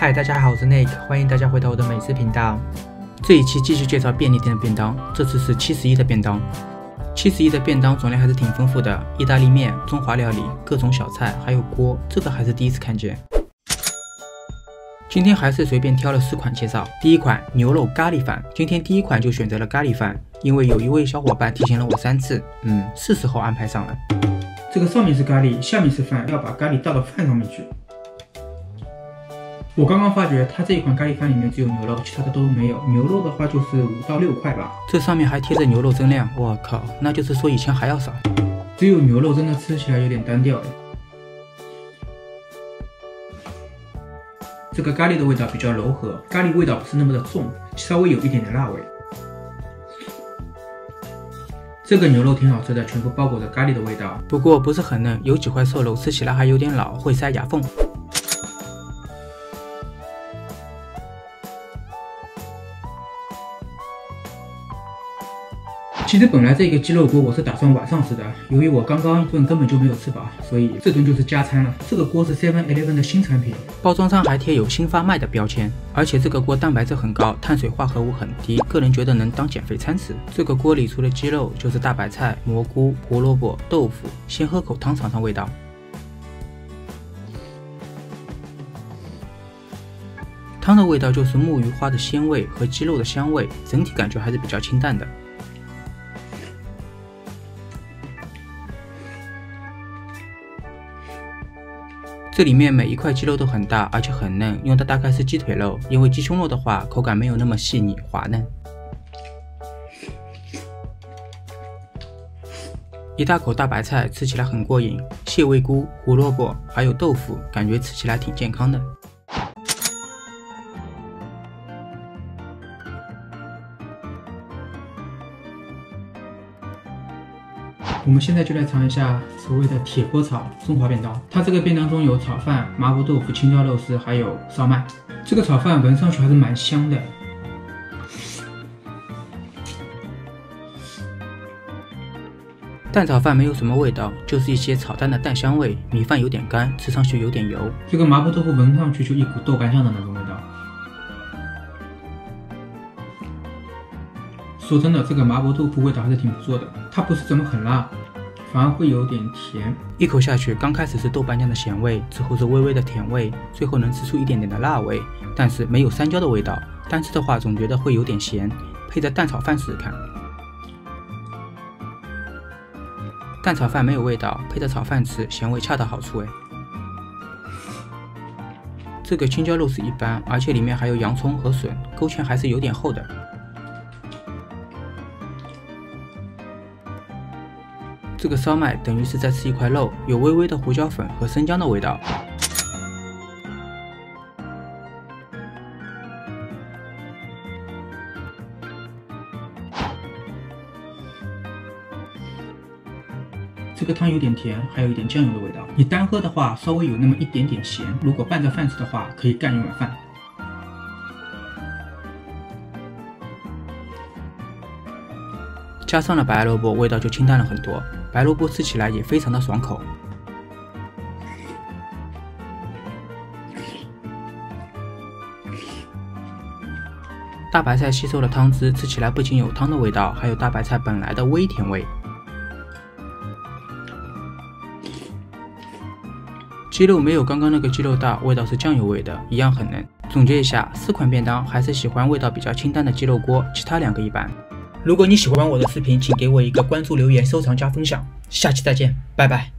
嗨，大家好，我是 Nick，欢迎大家回到我的美食频道。这一期继续介绍便利店的便当，这次是七十一的便当。七十一的便当种类还是挺丰富的，意大利面、中华料理、各种小菜，还有锅，这个还是第一次看见。今天还是随便挑了四款介绍。第一款牛肉咖喱饭，今天第一款就选择了咖喱饭，因为有一位小伙伴提醒了我三次，嗯，是时候安排上了。这个上面是咖喱，下面是饭，要把咖喱倒到饭上面去。我刚刚发觉，它这一款咖喱饭里面只有牛肉，其他的都没有。牛肉的话就是五到六块吧。这上面还贴着牛肉增量，我靠，那就是说以前还要少。只有牛肉真的吃起来有点单调。这个咖喱的味道比较柔和，咖喱味道不是那么的重，稍微有一点点辣味。这个牛肉挺好吃的，全部包裹着咖喱的味道，不过不是很嫩，有几块瘦肉，吃起来还有点老，会塞牙缝。其实本来这个鸡肉锅我是打算晚上吃的，由于我刚刚一顿根本就没有吃饱，所以这顿就是加餐了。这个锅是 Seven Eleven 的新产品，包装上还贴有新发卖的标签，而且这个锅蛋白质很高，碳水化合物很低，个人觉得能当减肥餐吃。这个锅里除了鸡肉就是大白菜、蘑菇、胡萝卜、豆腐。先喝口汤尝尝味道，汤的味道就是木鱼花的鲜味和鸡肉的香味，整体感觉还是比较清淡的。这里面每一块鸡肉都很大，而且很嫩，用的大概是鸡腿肉，因为鸡胸肉的话口感没有那么细腻滑嫩。一大口大白菜吃起来很过瘾，蟹味菇、胡萝卜还有豆腐，感觉吃起来挺健康的。我们现在就来尝一下所谓的铁锅炒中华便当。它这个便当中有炒饭、麻婆豆腐、青椒肉丝，还有烧麦。这个炒饭闻上去还是蛮香的。蛋炒饭没有什么味道，就是一些炒蛋的蛋香味。米饭有点干，吃上去有点油。这个麻婆豆腐闻上去就一股豆瓣酱的那种味道。说真的，这个麻婆豆腐味道还是挺不错的，它不是怎么很辣，反而会有点甜。一口下去，刚开始是豆瓣酱的咸味，之后是微微的甜味，最后能吃出一点点的辣味，但是没有山椒的味道。单吃的话总觉得会有点咸，配着蛋炒饭试试看。蛋炒饭没有味道，配着炒饭吃，咸味恰到好处哎。这个青椒肉丝一般，而且里面还有洋葱和笋，勾芡还是有点厚的。这个烧麦等于是在吃一块肉，有微微的胡椒粉和生姜的味道。这个汤有点甜，还有一点酱油的味道。你单喝的话，稍微有那么一点点咸。如果拌着饭吃的话，可以干一碗饭。加上了白萝卜，味道就清淡了很多。白萝卜吃起来也非常的爽口。大白菜吸收了汤汁，吃起来不仅有汤的味道，还有大白菜本来的微甜味。鸡肉没有刚刚那个鸡肉大，味道是酱油味的，一样很嫩。总结一下，四款便当还是喜欢味道比较清淡的鸡肉锅，其他两个一般。如果你喜欢我的视频，请给我一个关注、留言、收藏加分享。下期再见，拜拜。